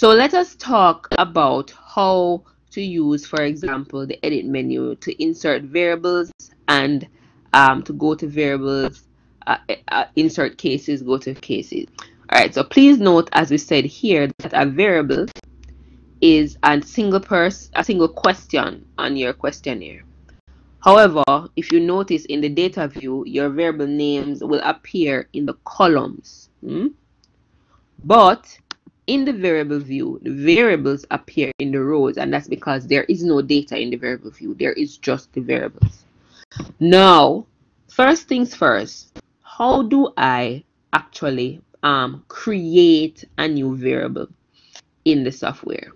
So let us talk about how to use, for example, the edit menu to insert variables and um, to go to variables, uh, uh, insert cases, go to cases. All right, so please note, as we said here, that a variable is a single person, a single question on your questionnaire. However, if you notice in the data view, your variable names will appear in the columns. Hmm? But in the variable view, the variables appear in the rows, and that's because there is no data in the variable view. There is just the variables. Now, first things first, how do I actually um, create a new variable in the software?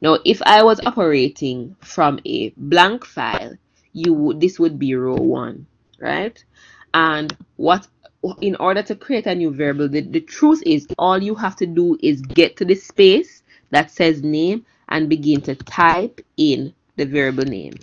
Now, if I was operating from a blank file, you would this would be row one, right? And what in order to create a new variable, the, the truth is all you have to do is get to the space that says name and begin to type in the variable name.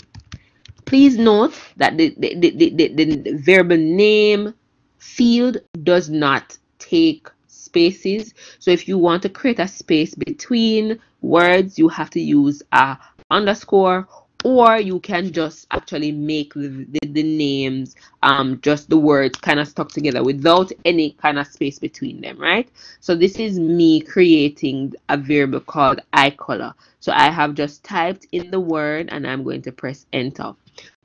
Please note that the, the, the, the, the variable name field does not take spaces. So if you want to create a space between words, you have to use a underscore or you can just actually make the, the, the, names um just the words kind of stuck together without any kind of space between them right? So this is me creating a variable called iColor so I have just typed in the word and I'm going to press enter.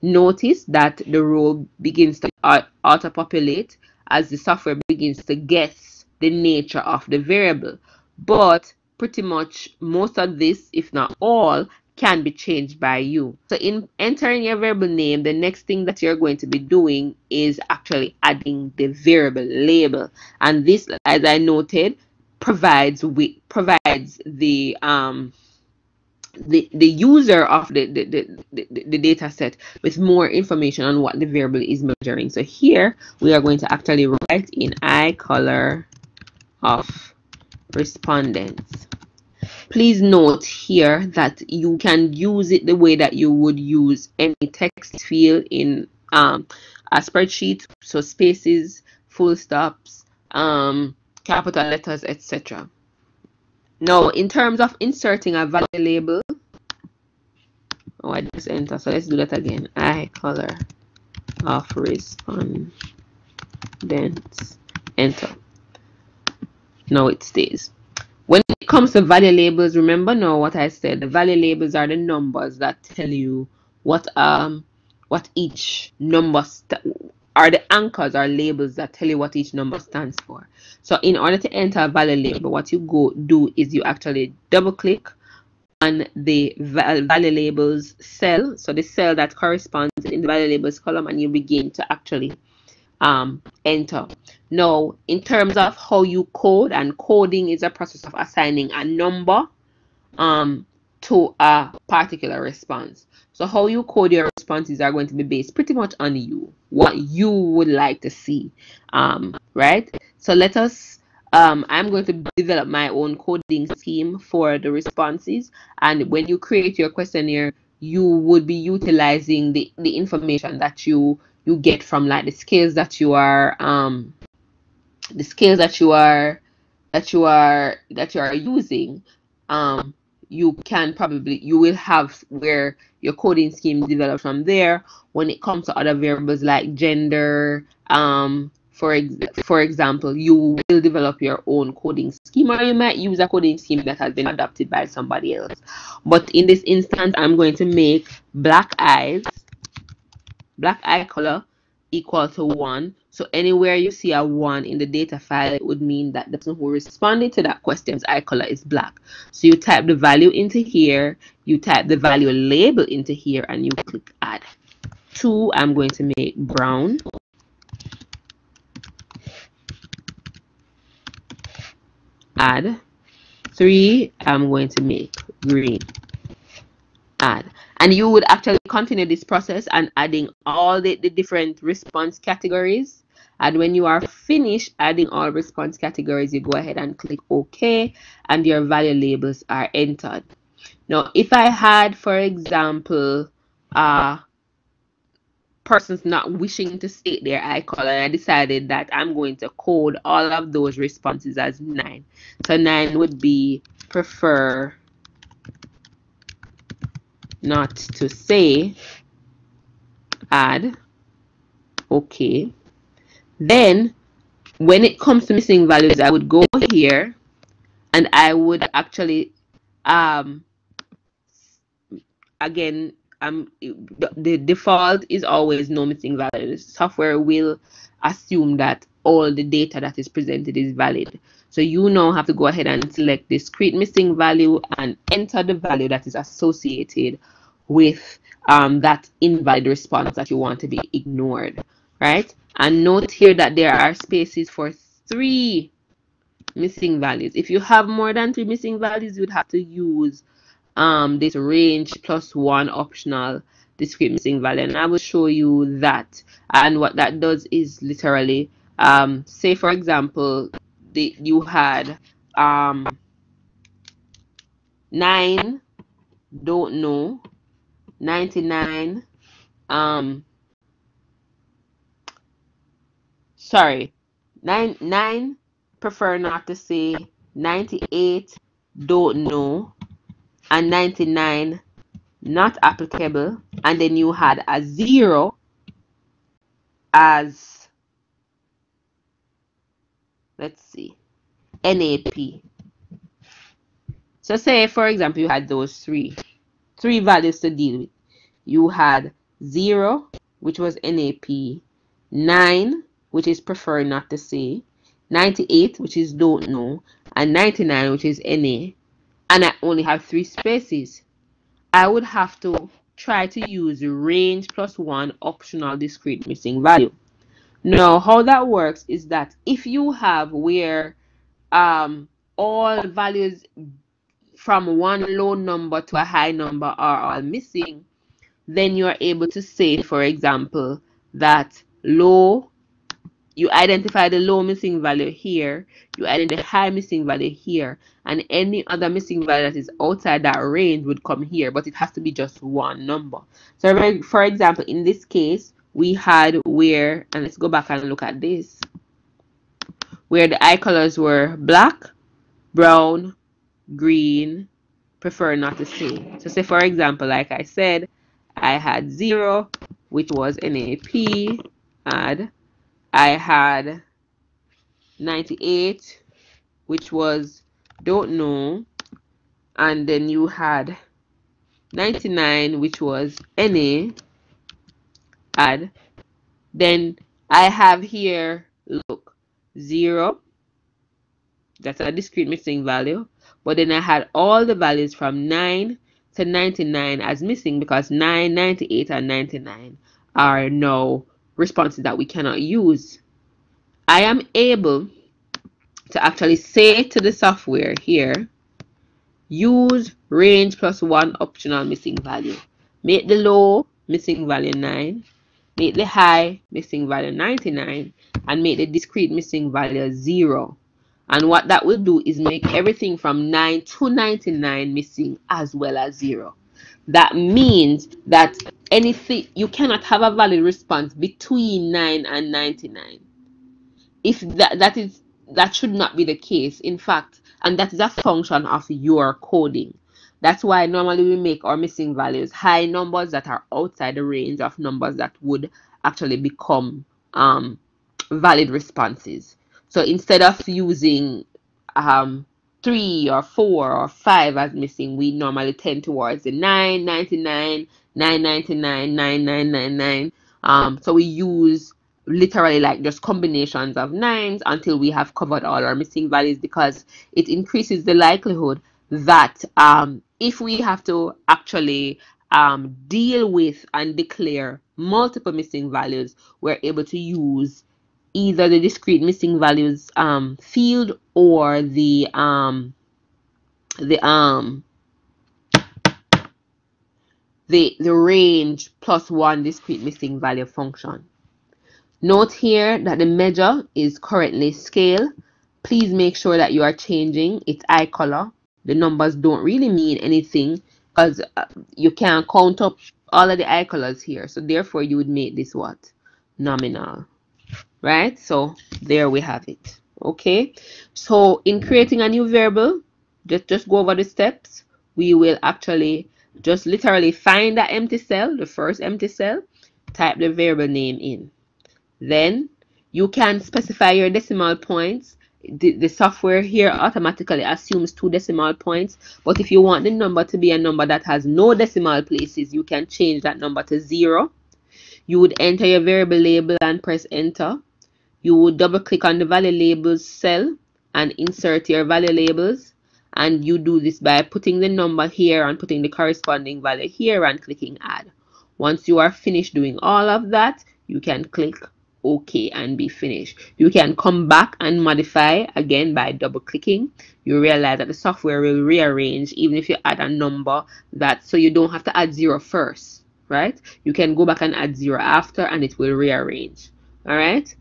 Notice that the row begins to auto populate as the software begins to guess the nature of the variable. But pretty much most of this if not all can be changed by you. So in entering your variable name, the next thing that you're going to be doing is actually adding the variable label. And this, as I noted, provides we provides the um the, the user of the, the, the, the, the data set with more information on what the variable is measuring. So here we are going to actually write in eye color of respondents. Please note here that you can use it the way that you would use any text field in um, a spreadsheet. So spaces, full stops, um, capital letters, etc. Now, in terms of inserting a value label, oh, I just enter. So let's do that again. eye color of respondents, enter. Now it stays. When it comes to value labels, remember now what I said. The value labels are the numbers that tell you what um what each number are the anchors or labels that tell you what each number stands for. So in order to enter a value label, what you go do is you actually double click on the value labels cell. So the cell that corresponds in the value labels column and you begin to actually um, enter. Now, in terms of how you code, and coding is a process of assigning a number um, to a particular response. So how you code your responses are going to be based pretty much on you, what you would like to see, um, right? So let us, um, I'm going to develop my own coding scheme for the responses. And when you create your questionnaire, you would be utilizing the, the information that you you get from like the skills that you are um the skills that you are that you are that you are using um you can probably you will have where your coding scheme develops from there. When it comes to other variables like gender um for ex- for example you will develop your own coding scheme or you might use a coding scheme that has been adopted by somebody else. But in this instance i'm going to make black eyes black eye color equal to 1. So anywhere you see a 1 in the data file, it would mean that the person who responded to that question's eye color is black. So you type the value into here, you type the value label into here, and you click add. 2, I'm going to make brown. Add. 3, I'm going to make green. Add and you would actually continue this process and adding all the, the different response categories. And when you are finished adding all response categories you go ahead and click ok and your value labels are entered. Now if i had for example uh person's not wishing to state their color and I decided that I'm going to code all of those responses as 9. So 9 would be prefer not to say add okay. Then when it comes to missing values I would go here and I would actually um again um the, the default is always no missing values. Software will assume that all the data that is presented is valid. So you now have to go ahead and select discrete missing value and enter the value that is associated with um, that invalid response that you want to be ignored right? And note here that there are spaces for three missing values. If you have more than three missing values you would have to use um, this range plus one optional discrete missing value. And I will show you that. And what that does is literally um, say for example the, you had um, 9 don't know 99 um sorry 9 9 prefer not to say 98 don't know and 99 not applicable and then you had a 0 as let's see NAP so say for example you had those three three values to deal with. You had 0 which was NAP 9 which is prefer not to say 98 which is don't know and 99 which is NA and I only have three spaces, I would have to try to use range plus one optional discrete missing value. Now, how that works is that if you have where um, all values from one low number to a high number are all missing, then you are able to say, for example, that low you identify the low missing value here, you identify the high missing value here, and any other missing value that is outside that range would come here, but it has to be just one number. So for example, in this case, we had where, and let's go back and look at this, where the eye colors were black, brown, green, prefer not to say. So say for example, like I said, I had 0, which was NAP, add I had 98, which was don't know, and then you had 99, which was NA, add. Then I have here, look, 0, that's a discrete missing value, but then I had all the values from 9 to 99 as missing because 9, 98, and 99 are now responses that we cannot use. I am able to actually say to the software here, use range plus one optional missing value. Make the low missing value 9, make the high missing value 99, and make the discrete missing value 0. And what that will do is make everything from 9 to 99 missing as well as 0 that means that anything you cannot have a valid response between 9 and 99 if that that is that should not be the case in fact and that is a function of your coding. That's why normally we make our missing values high numbers that are outside the range of numbers that would actually become um, valid responses so instead of using um, three or four or five as missing, we normally tend towards the 999, 999, 9999. Um, so we use literally like just combinations of nines until we have covered all our missing values because it increases the likelihood that um, if we have to actually um, deal with and declare multiple missing values, we're able to use either the discrete missing values um, field or the um, the um the the range plus one discrete missing value function. Note here that the measure is currently scale. Please make sure that you are changing its eye color. The numbers don't really mean anything because uh, you can't count up all of the eye colors here. So therefore you would make this what? Nominal. Right? So there we have it. Okay. So in creating a new variable, just, just go over the steps. We will actually just literally find that empty cell, the first empty cell, type the variable name in. Then you can specify your decimal points the, the software here automatically assumes two decimal points but if you want the number to be a number that has no decimal places you can change that number to zero you would enter your variable label and press enter you would double click on the value labels cell and insert your value labels and you do this by putting the number here and putting the corresponding value here and clicking add once you are finished doing all of that you can click OK and be finished. You can come back and modify again by double clicking. You realize that the software will rearrange even if you add a number that so you don't have to add zero first, right? You can go back and add zero after and it will rearrange. All right.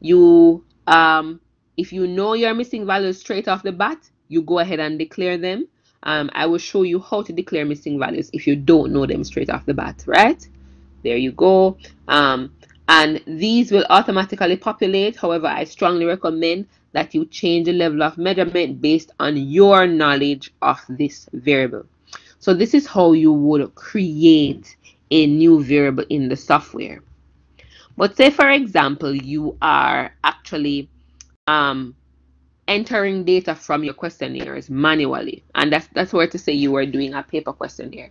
You um if you know you're missing values straight off the bat, you go ahead and declare them. Um, I will show you how to declare missing values if you don't know them straight off the bat, right? There you go. Um, and these will automatically populate. However, I strongly recommend that you change the level of measurement based on your knowledge of this variable. So this is how you would create a new variable in the software. But say, for example, you are actually um, entering data from your questionnaires manually. And that's, that's where to say you were doing a paper questionnaire.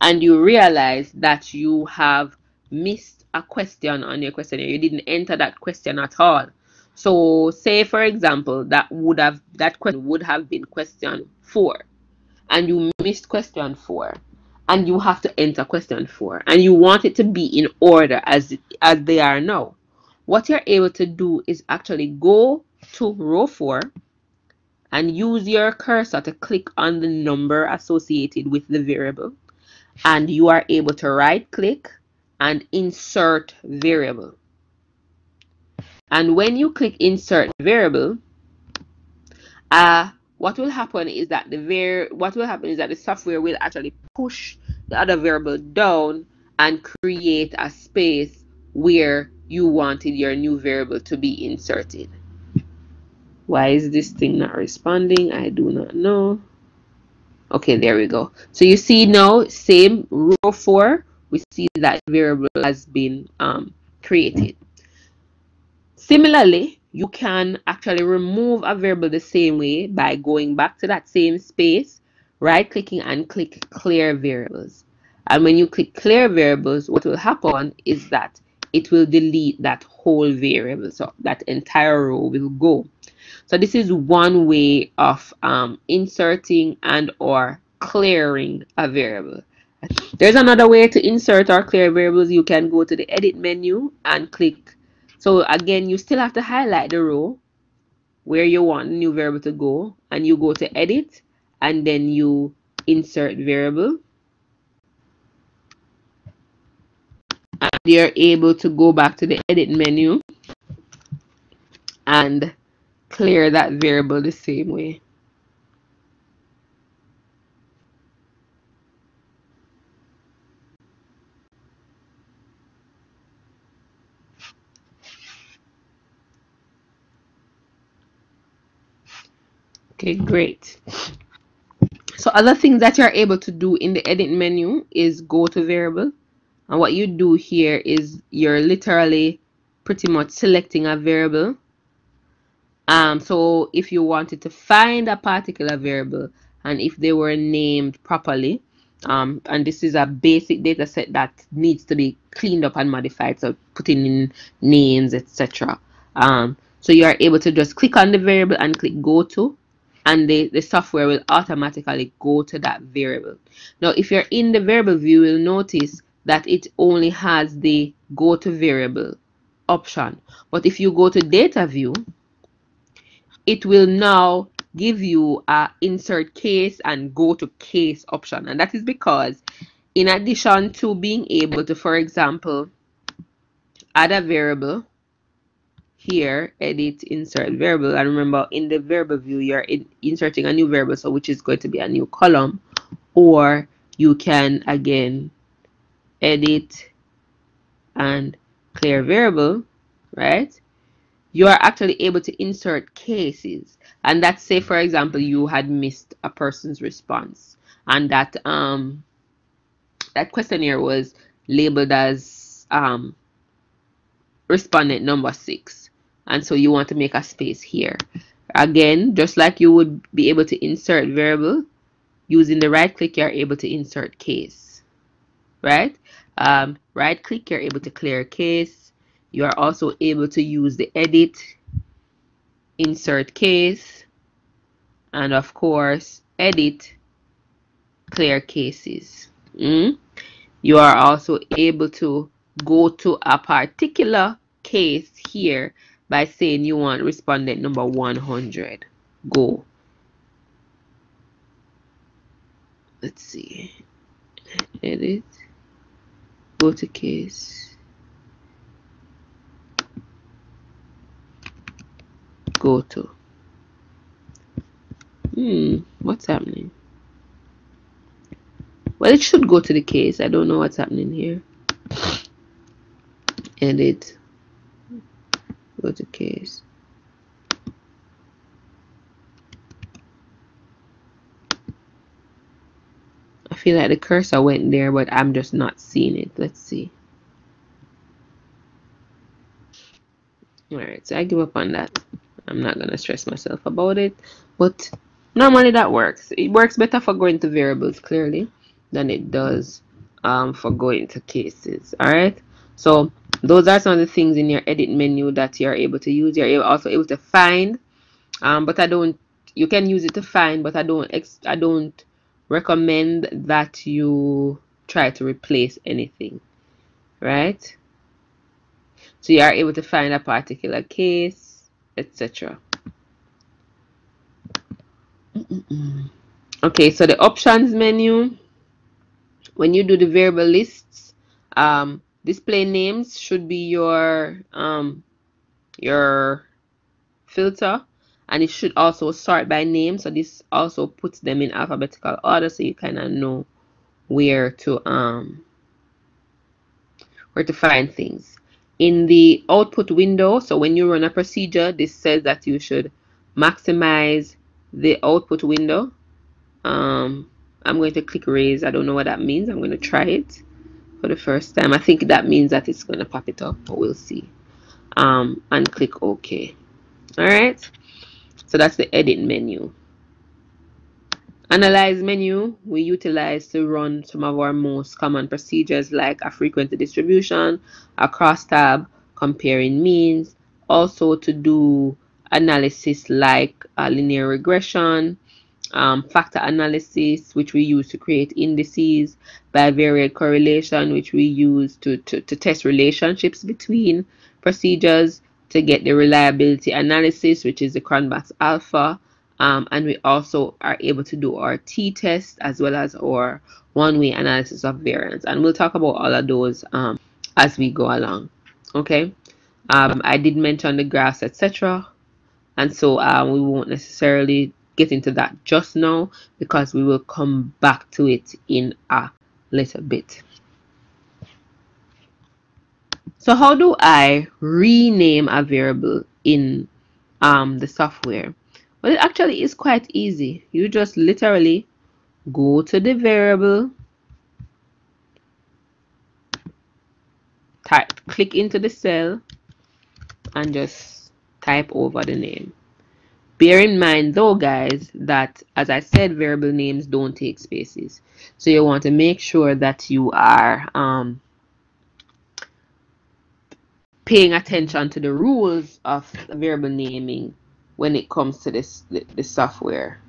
And you realize that you have missed a question on your questionnaire you didn't enter that question at all so say for example that would have that question would have been question four and you missed question four and you have to enter question four. And you want it to be in order as as they are now. What you're able to do is actually go to row four and use your cursor to click on the number associated with the variable. And you are able to right click and insert variable. And when you click insert variable, uh, what will happen is that the var what will happen is that the software will actually push the other variable down and create a space where you wanted your new variable to be inserted. Why is this thing not responding? I do not know. Okay, there we go. So you see now, same row 4, we see that variable has been um, created. Similarly, you can actually remove a variable the same way by going back to that same space, right clicking and click clear variables. And when you click clear variables, what will happen is that it will delete that whole variable. So that entire row will go. So this is one way of um, inserting and or clearing a variable. There's another way to insert or clear variables. You can go to the edit menu and click. So again, you still have to highlight the row where you want the new variable to go and you go to edit and then you insert variable. And you're able to go back to the edit menu and clear that variable the same way. Okay, great. So other things that you're able to do in the edit menu is go to variable. And what you do here is you're literally pretty much selecting a variable. Um, so if you wanted to find a particular variable and if they were named properly, um, and this is a basic data set that needs to be cleaned up and modified, so putting in names, etc. Um, so you are able to just click on the variable and click go to and the, the software will automatically go to that variable. Now, if you're in the variable view, you'll notice that it only has the go to variable option. But if you go to data view, it will now give you a insert case and go to case option. And that is because in addition to being able to, for example, add a variable here edit insert variable and remember in the variable view you're in, inserting a new variable so which is going to be a new column or you can again edit and clear variable, right? You are actually able to insert cases. And that's say, for example, you had missed a person's response and that um that questionnaire was labeled as um respondent number six. And so you want to make a space here. Again, just like you would be able to insert variable, using the right click, you're able to insert case, right? Um, right click, you're able to clear case. You are also able to use the edit, insert case, and of course, edit, clear cases. Mm? You are also able to go to a particular case here by saying you want respondent number 100. Go. Let's see. Edit. Go to case. Go to. Hmm, what's happening? Well, it should go to the case. I don't know what's happening here. Edit. Go the case. I feel like the cursor went there, but I'm just not seeing it. Let's see. Alright, so I give up on that. I'm not going to stress myself about it. But normally that works. It works better for going to variables, clearly, than it does um, for going to cases. Alright, so those are some of the things in your edit menu that you're able to use. You're also able to find, um, but I don't. You can use it to find, but I don't. I don't recommend that you try to replace anything, right? So you are able to find a particular case, etc. Okay, so the options menu, when you do the variable lists, um, display names should be your um, your filter. And it should also sort by name. So this also puts them in alphabetical order so you kind of know where to um where to find things. In the output window so when you run a procedure this says that you should maximize the output window. Um I'm going to click raise. I don't know what that means. I'm going to try it for the first time. I think that means that it's going to pop it up but we'll see. Um and click OK. All right so that's the edit menu. Analyze menu. We utilize to run some of our most common procedures like a frequency distribution, a crosstab, comparing means, also to do analysis like a linear regression, um, factor analysis, which we use to create indices, bivariate correlation, which we use to, to, to test relationships between procedures, to get the reliability analysis, which is the Cronbach's alpha. Um, and we also are able to do our t-test as well as our one-way analysis of variance. And we'll talk about all of those um, as we go along. Okay. Um, I did mention the graphs, etc. And so um, we won't necessarily get into that just now because we will come back to it in a little bit. So how do I rename a variable in um, the software? Well, it actually is quite easy. You just literally go to the variable, type, click into the cell, and just type over the name. Bear in mind though guys that as I said variable names don't take spaces. So you want to make sure that you are um, paying attention to the rules of variable naming when it comes to this the, the software